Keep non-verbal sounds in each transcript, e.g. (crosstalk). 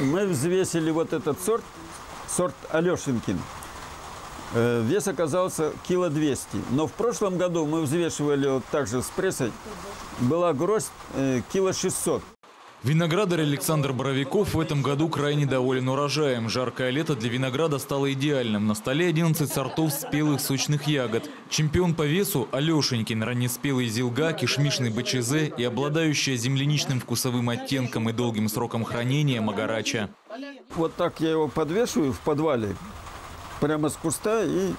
Мы взвесили вот этот сорт, сорт Алешинкин. Э, Вес оказался кило 200. Но в прошлом году мы взвешивали вот так же с прессой. Была гроздь э, кило 600. Виноградарь Александр Боровиков в этом году крайне доволен урожаем. Жаркое лето для винограда стало идеальным. На столе 11 сортов спелых сочных ягод. Чемпион по весу Алешенькин, раннеспелый зилга, кишмишный БЧЗ и обладающая земляничным вкусовым оттенком и долгим сроком хранения Магарача. Вот так я его подвешиваю в подвале, прямо с куста и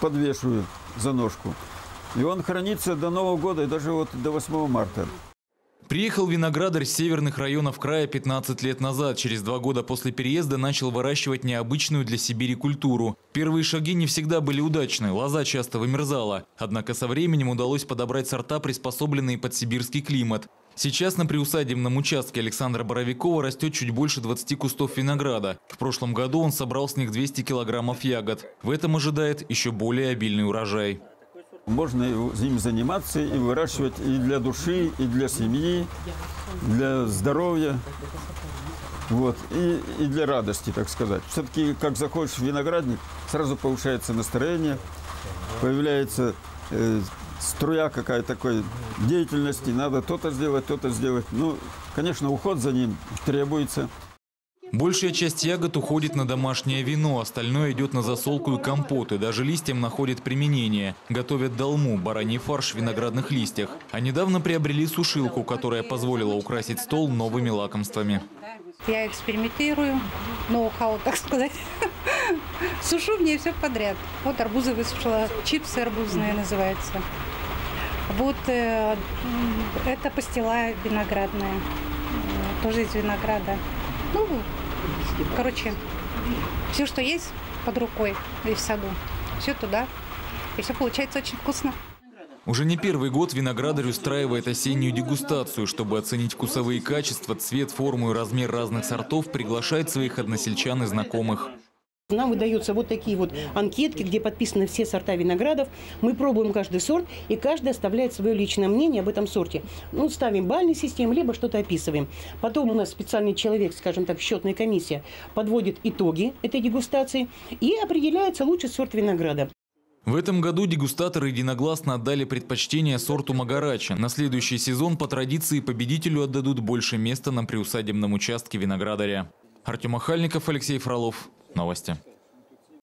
подвешиваю за ножку. И он хранится до Нового года и даже вот до 8 марта. Приехал виноградарь с северных районов края 15 лет назад. Через два года после переезда начал выращивать необычную для Сибири культуру. Первые шаги не всегда были удачны, лоза часто вымерзала. Однако со временем удалось подобрать сорта, приспособленные под сибирский климат. Сейчас на приусадебном участке Александра Боровикова растет чуть больше 20 кустов винограда. В прошлом году он собрал с них 200 килограммов ягод. В этом ожидает еще более обильный урожай. Можно им заниматься и выращивать и для души, и для семьи, для здоровья. Вот, и, и для радости, так сказать. Все-таки, как заходишь в виноградник, сразу повышается настроение, появляется э, струя какая-то такой деятельности, надо то-то сделать, то-то сделать. Ну, конечно, уход за ним требуется. Большая часть ягод уходит на домашнее вино, остальное идет на засолку и компоты. Даже листьям находят применение. Готовят долму, бараний фарш в виноградных листьях. А недавно приобрели сушилку, которая позволила украсить стол новыми лакомствами. Я экспериментирую, ноу-хау, так сказать. (laughs) Сушу в ней все подряд. Вот арбузы высушила, чипсы арбузные называются. Вот э, это пастила виноградная, э, тоже из винограда. Ну, короче, все, что есть под рукой и в саду, все туда. И все получается очень вкусно. Уже не первый год виноградарь устраивает осеннюю дегустацию. Чтобы оценить вкусовые качества, цвет, форму и размер разных сортов, приглашает своих односельчан и знакомых. Нам выдаются вот такие вот анкетки, где подписаны все сорта виноградов. Мы пробуем каждый сорт, и каждый оставляет свое личное мнение об этом сорте. Ну, ставим бальную систему, либо что-то описываем. Потом у нас специальный человек, скажем так, счетная комиссия, подводит итоги этой дегустации и определяется лучший сорт винограда. В этом году дегустаторы единогласно отдали предпочтение сорту Магарача. На следующий сезон по традиции победителю отдадут больше места на приусадебном участке виноградаря. Артем Ахальников, Алексей Фролов. Новости.